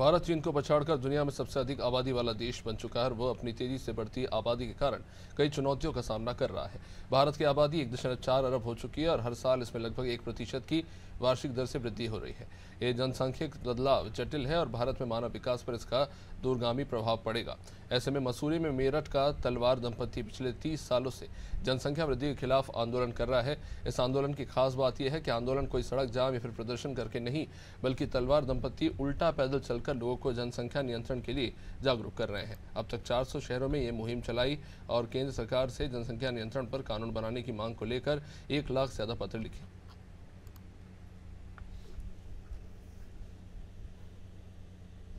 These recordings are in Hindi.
भारत, चीन को पछाड़कर दुनिया में सबसे अधिक आबादी वाला देश बन चुका है और वो अपनी तेज़ी से बढ़ती आबादी के कारण कई चुनौतियों का सामना कर रहा है। भारत की आबादी एक दशमलव चार अरब हो चुकी है और हर साल इसमें लगभग एक प्रतिशत की वार्षिक दर से वृद्धि हो रही है। ये जनसांख्यिक बदलाव जटिल है और भारत में मानव विकास पर इसका दूरगामी प्रभाव पड़ेगा। ऐसे में मसूरी में मेरठ का तलवार दंपति पिछले 30 सालों से जनसंख्या वृद्धि के खिलाफ आंदोलन कर रहा है। इस आंदोलन की खास बात यह है कि आंदोलन कोई सड़क जाम या फिर प्रदर्शन करके नहीं, बल्कि तलवार दंपति उल्टा पैदल चलकर लोगों को जनसंख्या नियंत्रण के लिए जागरूक कर रहे हैं। अब तक 400 शहरों में ये मुहिम चलाई और केंद्र सरकार से जनसंख्या नियंत्रण पर कानून बनाने की मांग को लेकर एक लाख से ज़्यादा पत्र लिखे।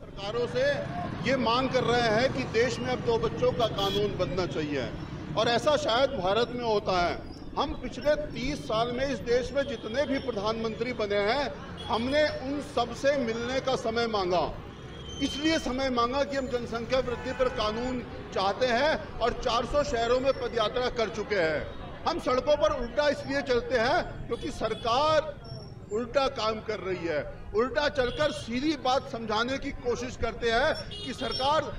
सरकारों से ये मांग कर रहे हैं कि देश में अब दो बच्चों का कानून बनना चाहिए और ऐसा शायद भारत में होता है। हम पिछले 30 साल में इस देश में जितने भी प्रधानमंत्री बने हैं, हमने उन सबसे मिलने का समय मांगा। इसलिए समय मांगा कि हम जनसंख्या वृद्धि पर कानून चाहते हैं और 400 शहरों में पदयात्रा कर चुके हैं। हम सड़कों पर उल्टा इसलिए चलते हैं क्योंकि सरकार उल्टा काम कर रही है। उल्टा चलकर सीधी बात समझाने की कोशिश करते हैं कि सरकार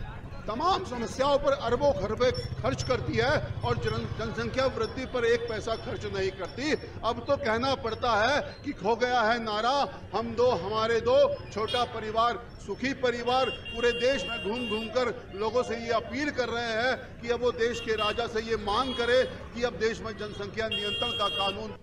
तमाम समस्याओं पर अरबों खरबे खर्च करती है और जन, जनसंख्या वृद्धि पर एक पैसा खर्च नहीं करती। अब तो कहना पड़ता है कि खो गया है नारा हम दो हमारे दो छोटा परिवार सुखी परिवार पूरे देश में घूम घूम कर लोगों से ये अपील कर रहे हैं कि अब वो देश के राजा से ये मांग करे कि अब देश में जनसंख्या नियंत्रण का कानून